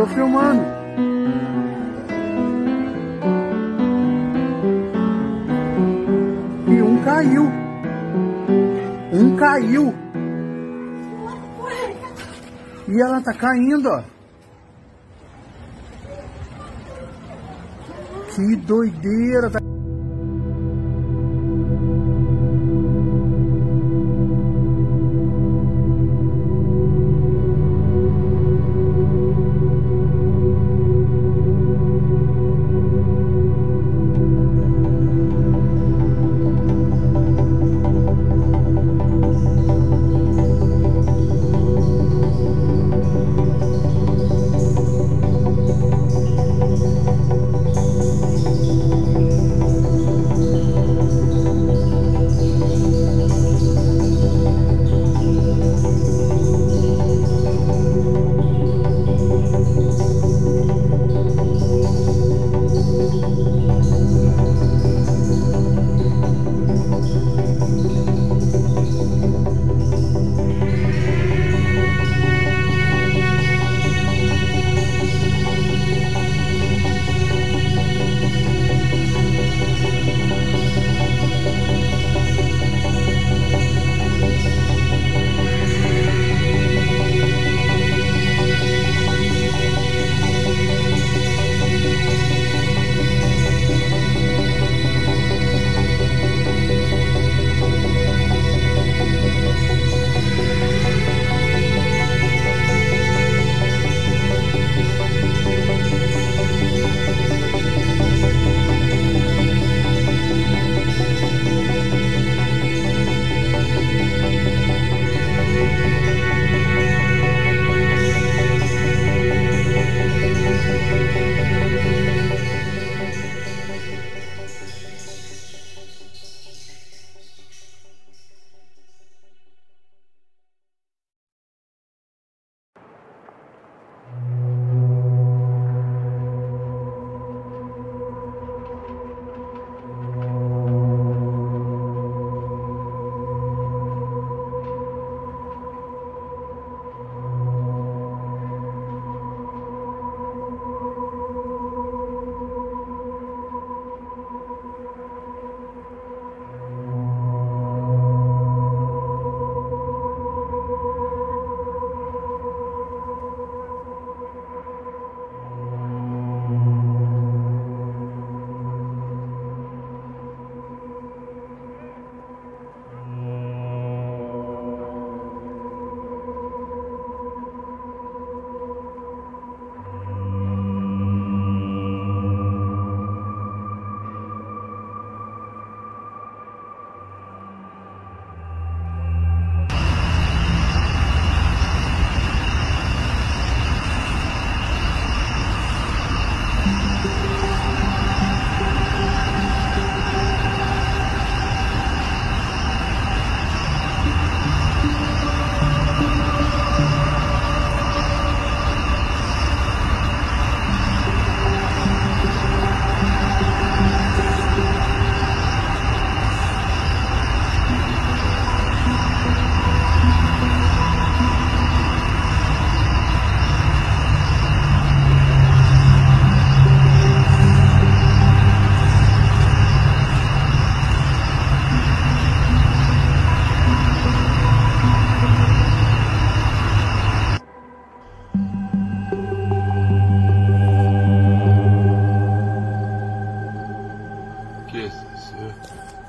Tô filmando. E um caiu. Um caiu. E ela tá caindo, ó. Que doideira. Tá... Kisses. Yeah.